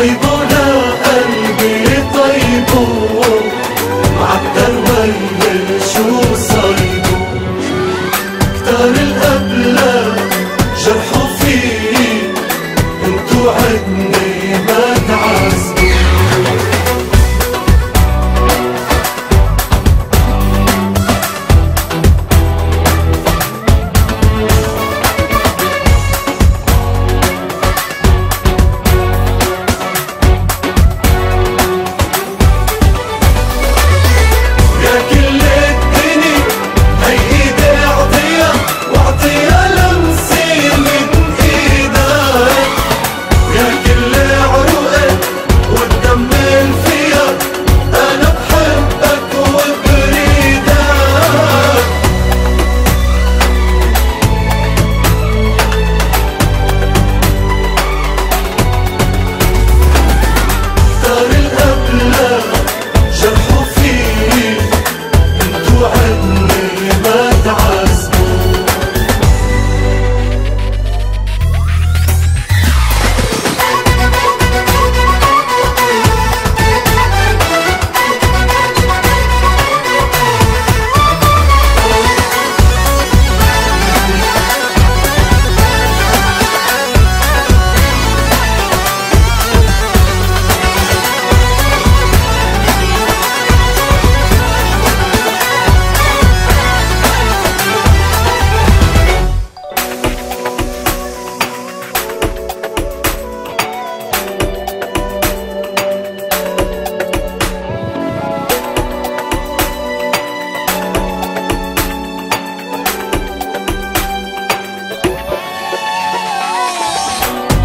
طيبها قلبي طيبه معك دايما بالشوز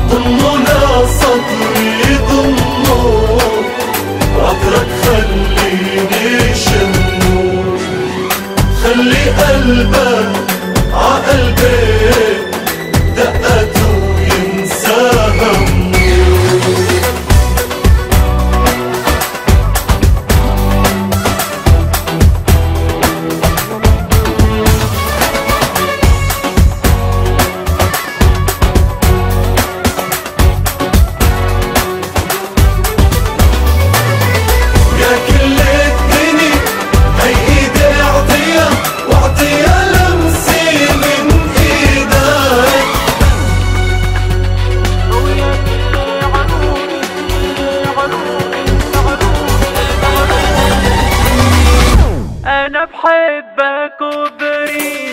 ضمنا صدري ضمه وعطرك خليني شموع خلي قلبك محبة كبري